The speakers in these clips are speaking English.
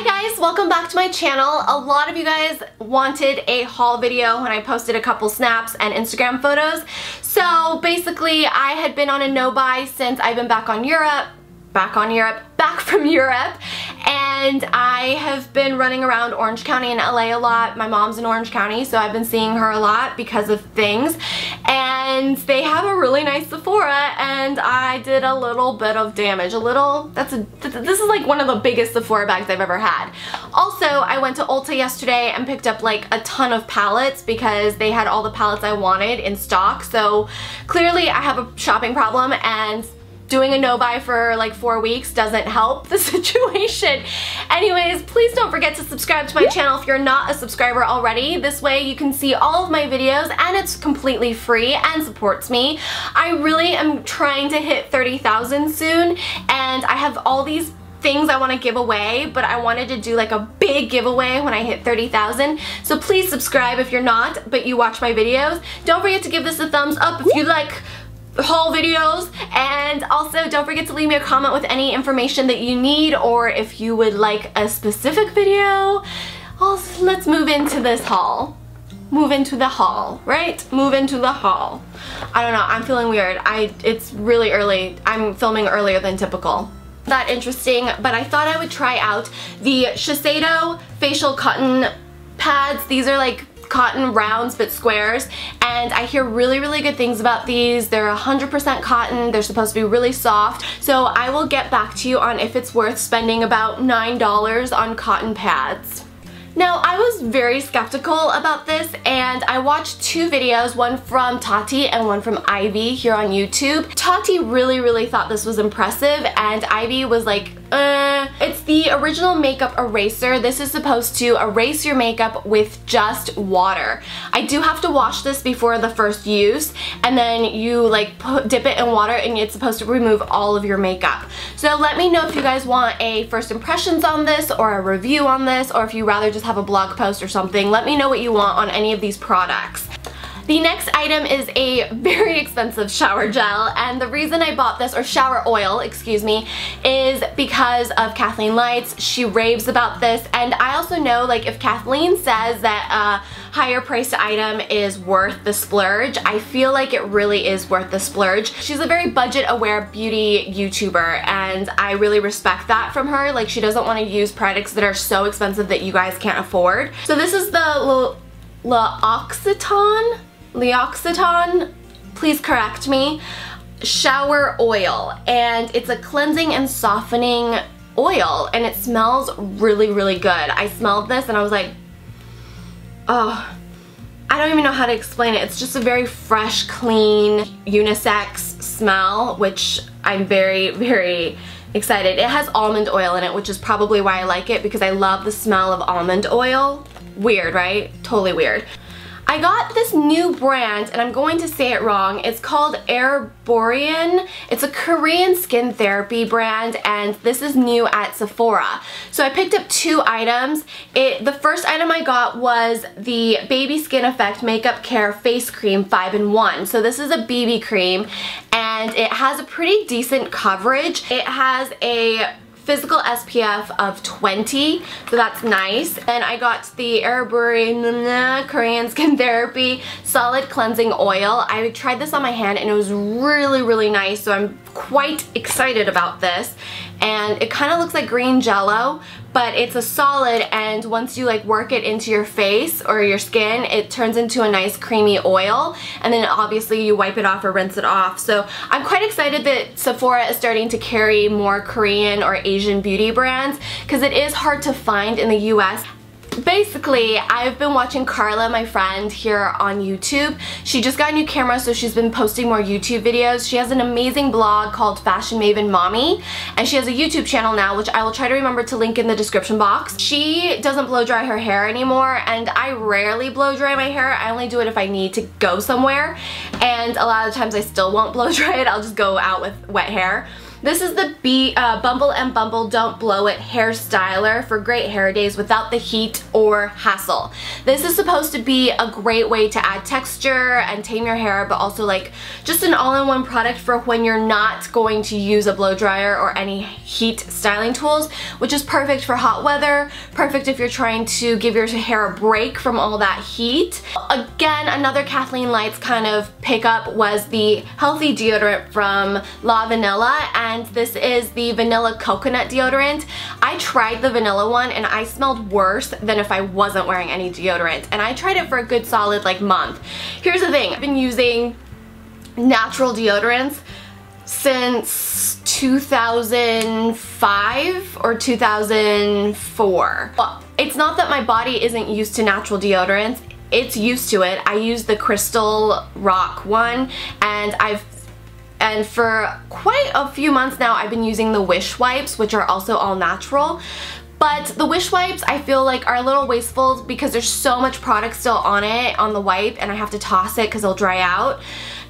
Hi guys, welcome back to my channel. A lot of you guys wanted a haul video when I posted a couple snaps and Instagram photos. So basically I had been on a no-buy since I've been back on Europe, back on Europe, back from Europe and I have been running around Orange County and LA a lot. My mom's in Orange County so I've been seeing her a lot because of things and they have a really nice Sephora and I did a little bit of damage. A little, that's a, this is like one of the biggest Sephora bags I've ever had. Also, I went to Ulta yesterday and picked up like a ton of palettes because they had all the palettes I wanted in stock. So clearly I have a shopping problem and doing a no-buy for like four weeks doesn't help the situation. Anyways, please don't forget to subscribe to my channel if you're not a subscriber already. This way you can see all of my videos and it's completely free and supports me. I really am trying to hit 30,000 soon and I have all these things I want to give away, but I wanted to do like a big giveaway when I hit 30,000. So please subscribe if you're not, but you watch my videos. Don't forget to give this a thumbs up if you like haul videos and also don't forget to leave me a comment with any information that you need or if you would like a specific video. Also, let's move into this haul. Move into the haul, right? Move into the haul. I don't know, I'm feeling weird. I It's really early. I'm filming earlier than typical that interesting, but I thought I would try out the Shiseido facial cotton pads. These are like cotton rounds but squares and I hear really really good things about these. They're 100% cotton. They're supposed to be really soft. So I will get back to you on if it's worth spending about $9 on cotton pads. Now, I was very skeptical about this and I watched two videos, one from Tati and one from Ivy here on YouTube. Tati really, really thought this was impressive and Ivy was like, uh, it's the original makeup eraser. This is supposed to erase your makeup with just water. I do have to wash this before the first use and then you like put, dip it in water and it's supposed to remove all of your makeup. So let me know if you guys want a first impressions on this or a review on this or if you rather just have a blog post or something. Let me know what you want on any of these products. The next item is a very expensive shower gel and the reason I bought this, or shower oil, excuse me, is because of Kathleen Lights. She raves about this and I also know like if Kathleen says that a higher priced item is worth the splurge, I feel like it really is worth the splurge. She's a very budget aware beauty YouTuber and I really respect that from her. Like she doesn't want to use products that are so expensive that you guys can't afford. So this is the La L'Occitane L'Occitane, please correct me, shower oil and it's a cleansing and softening oil and it smells really really good. I smelled this and I was like, oh, I don't even know how to explain it. It's just a very fresh, clean, unisex smell which I'm very very excited. It has almond oil in it which is probably why I like it because I love the smell of almond oil. Weird, right? Totally weird. I got this new brand, and I'm going to say it wrong. It's called Erborian. It's a Korean skin therapy brand, and this is new at Sephora. So I picked up two items. It, the first item I got was the Baby Skin Effect Makeup Care Face Cream 5-in-1. So this is a BB cream, and it has a pretty decent coverage. It has a physical SPF of 20, so that's nice. And I got the Erborian Korean Skin Therapy Solid Cleansing Oil. I tried this on my hand and it was really, really nice, so I'm quite excited about this. And it kind of looks like green jello, but it's a solid and once you like work it into your face or your skin it turns into a nice creamy oil and then obviously you wipe it off or rinse it off so I'm quite excited that Sephora is starting to carry more Korean or Asian beauty brands because it is hard to find in the US basically, I've been watching Carla, my friend, here on YouTube. She just got a new camera, so she's been posting more YouTube videos. She has an amazing blog called Fashion Maven Mommy, and she has a YouTube channel now, which I will try to remember to link in the description box. She doesn't blow dry her hair anymore, and I rarely blow dry my hair. I only do it if I need to go somewhere, and a lot of times I still won't blow dry it. I'll just go out with wet hair. This is the uh, Bumble and Bumble Don't Blow It Hair Styler for great hair days without the heat or hassle. This is supposed to be a great way to add texture and tame your hair, but also like just an all-in-one product for when you're not going to use a blow dryer or any heat styling tools, which is perfect for hot weather, perfect if you're trying to give your hair a break from all that heat. Again, another Kathleen Lights kind of pickup was the healthy deodorant from Lavanila and this is the vanilla coconut deodorant. I tried the vanilla one and I smelled worse than if I wasn't wearing any deodorant and I tried it for a good solid like month. Here's the thing, I've been using natural deodorants since 2005 or 2004. Well, it's not that my body isn't used to natural deodorants, it's used to it. I use the Crystal Rock one and I've and for quite a few months now I've been using the Wish wipes which are also all natural but the Wish wipes I feel like are a little wasteful because there's so much product still on it, on the wipe, and I have to toss it because it'll dry out.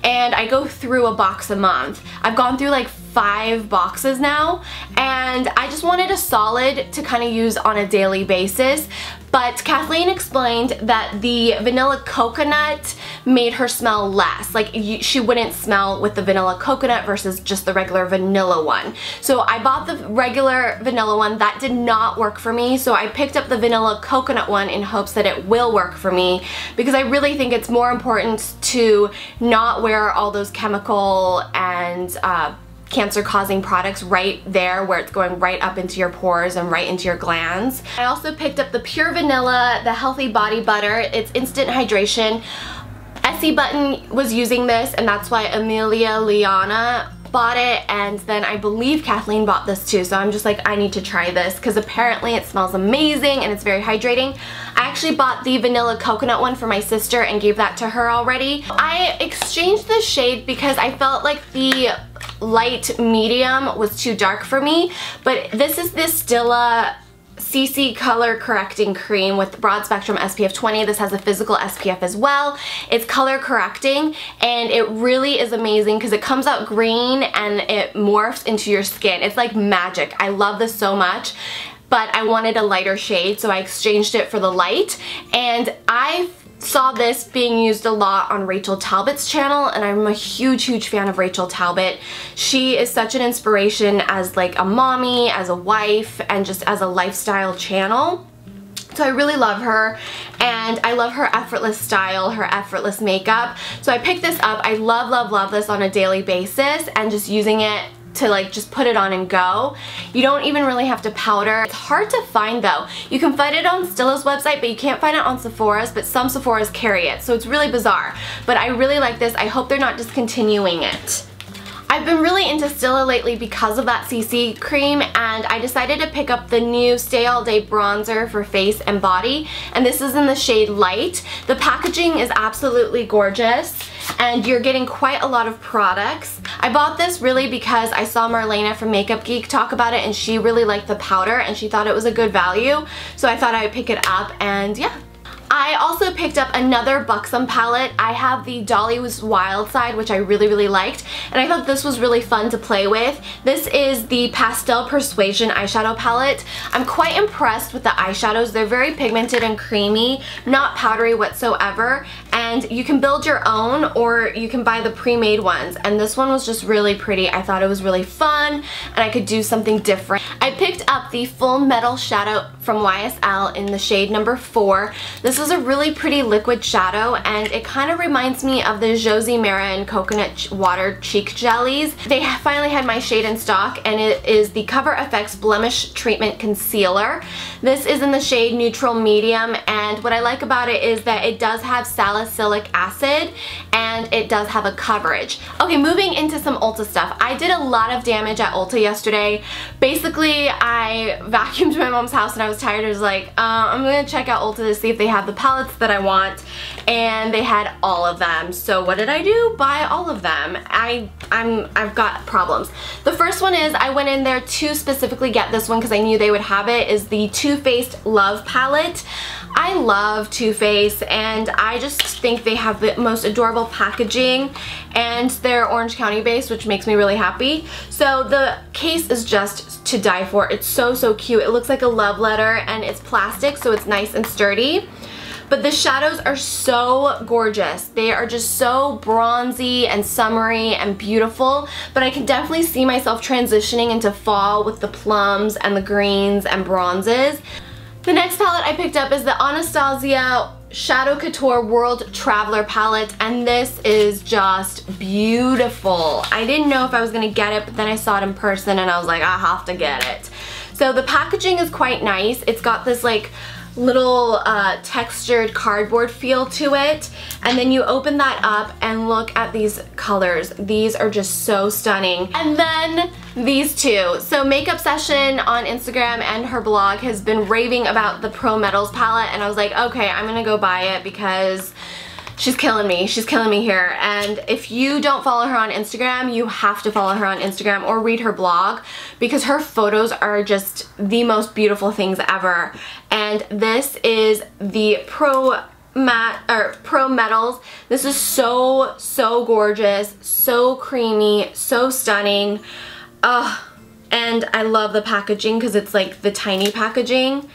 And I go through a box a month. I've gone through like five boxes now and I just wanted a solid to kind of use on a daily basis but Kathleen explained that the vanilla coconut made her smell less. Like she wouldn't smell with the vanilla coconut versus just the regular vanilla one. So I bought the regular vanilla one. That did not work for me. So I picked up the vanilla coconut one in hopes that it will work for me because I really think it's more important to not wear all those chemical and uh, cancer causing products right there where it's going right up into your pores and right into your glands. I also picked up the Pure Vanilla, the Healthy Body Butter. It's instant hydration. Essie Button was using this and that's why Amelia Liana bought it and then I believe Kathleen bought this too so I'm just like I need to try this because apparently it smells amazing and it's very hydrating. I actually bought the vanilla coconut one for my sister and gave that to her already. I exchanged the shade because I felt like the light medium was too dark for me, but this is this Stila CC Color Correcting Cream with Broad Spectrum SPF 20. This has a physical SPF as well. It's color correcting and it really is amazing because it comes out green and it morphs into your skin. It's like magic. I love this so much but I wanted a lighter shade so I exchanged it for the light and I saw this being used a lot on Rachel Talbott's channel and I'm a huge huge fan of Rachel Talbot. She is such an inspiration as like a mommy, as a wife, and just as a lifestyle channel. So I really love her and I love her effortless style, her effortless makeup. So I picked this up. I love, love, love this on a daily basis and just using it to like just put it on and go. You don't even really have to powder. It's hard to find though. You can find it on Stila's website but you can't find it on Sephora's but some Sephora's carry it so it's really bizarre. But I really like this. I hope they're not discontinuing it. I've been really into Stila lately because of that CC cream and I decided to pick up the new Stay All Day bronzer for face and body and this is in the shade Light. The packaging is absolutely gorgeous and you're getting quite a lot of products. I bought this really because I saw Marlena from Makeup Geek talk about it and she really liked the powder and she thought it was a good value so I thought I would pick it up and yeah I also picked up another Buxom palette. I have the Dolly's Wild Side, which I really, really liked, and I thought this was really fun to play with. This is the Pastel Persuasion eyeshadow palette. I'm quite impressed with the eyeshadows. They're very pigmented and creamy, not powdery whatsoever, and you can build your own or you can buy the pre-made ones, and this one was just really pretty. I thought it was really fun, and I could do something different. I picked up the Full Metal Shadow from YSL in the shade number 4. This this is a really pretty liquid shadow and it kind of reminds me of the Josie Maran Coconut Water Cheek Jellies. They finally had my shade in stock and it is the Cover FX Blemish Treatment Concealer. This is in the shade Neutral Medium and what I like about it is that it does have salicylic acid and it does have a coverage. Okay, moving into some Ulta stuff. I did a lot of damage at Ulta yesterday. Basically, I vacuumed my mom's house and I was tired. I was like, uh, I'm gonna check out Ulta to see if they have the palettes that I want and they had all of them. So what did I do? Buy all of them. I, I'm, I've got problems. The first one is I went in there to specifically get this one because I knew they would have it is the Too Faced Love Palette. I love Too Faced and I just think they have the most adorable packaging and they're Orange County based which makes me really happy. So the case is just to die for. It's so so cute. It looks like a love letter and it's plastic so it's nice and sturdy. But the shadows are so gorgeous. They are just so bronzy and summery and beautiful. But I can definitely see myself transitioning into fall with the plums and the greens and bronzes. The next palette I picked up is the Anastasia Shadow Couture World Traveler palette and this is just beautiful. I didn't know if I was going to get it but then I saw it in person and I was like I have to get it. So the packaging is quite nice. It's got this like little uh, textured cardboard feel to it. And then you open that up and look at these colors. These are just so stunning. And then these two. So makeup session on Instagram and her blog has been raving about the Pro Metals palette. And I was like okay I'm gonna go buy it because She's killing me. She's killing me here. And if you don't follow her on Instagram, you have to follow her on Instagram or read her blog because her photos are just the most beautiful things ever. And this is the Pro matte or pro metals this is so so gorgeous so creamy so stunning Ugh. and I love the packaging because it's like the tiny packaging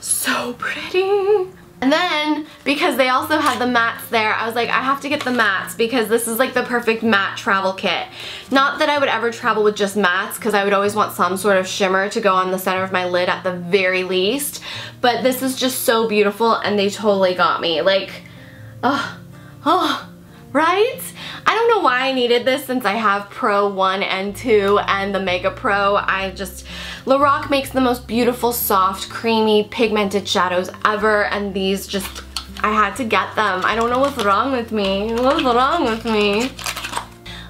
so pretty and then, because they also had the mats there, I was like, I have to get the mats because this is like the perfect matte travel kit. Not that I would ever travel with just mats because I would always want some sort of shimmer to go on the center of my lid at the very least. But this is just so beautiful and they totally got me. Like, oh, oh, right? I don't know why I needed this since I have Pro 1 and 2 and the Mega Pro. I just, Lorac makes the most beautiful, soft, creamy, pigmented shadows ever and these just, I had to get them. I don't know what's wrong with me. What's wrong with me?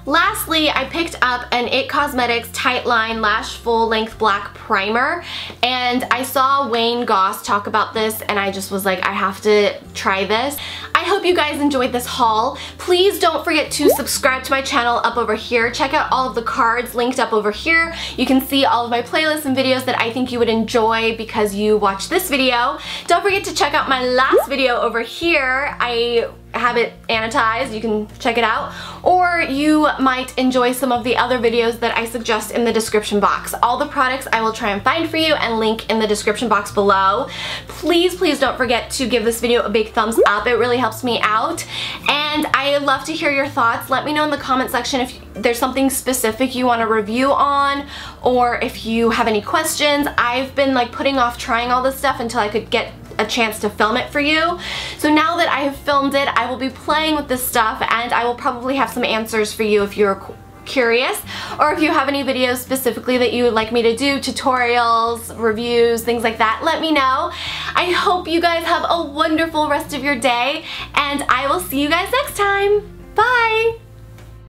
Lastly, I picked up an IT Cosmetics Tight Line Lash Full Length Black Primer and I saw Wayne Goss talk about this and I just was like, I have to try this. I hope you guys enjoyed this haul. Please don't forget to subscribe to my channel up over here. Check out all of the cards linked up over here. You can see all of my playlists and videos that I think you would enjoy because you watched this video. Don't forget to check out my last video over here. I have it annotated, you can check it out. Or you might enjoy some of the other videos that I suggest in the description box. All the products I will try and find for you and link in the description box below. Please, please don't forget to give this video a big thumbs up. It really helps me out. And I love to hear your thoughts. Let me know in the comment section if there's something specific you want to review on or if you have any questions. I've been like putting off trying all this stuff until I could get a chance to film it for you. So now that I have filmed it, I will be playing with this stuff and I will probably have some answers for you if you're curious or if you have any videos specifically that you would like me to do, tutorials, reviews, things like that, let me know. I hope you guys have a wonderful rest of your day and I will see you guys next time. Bye!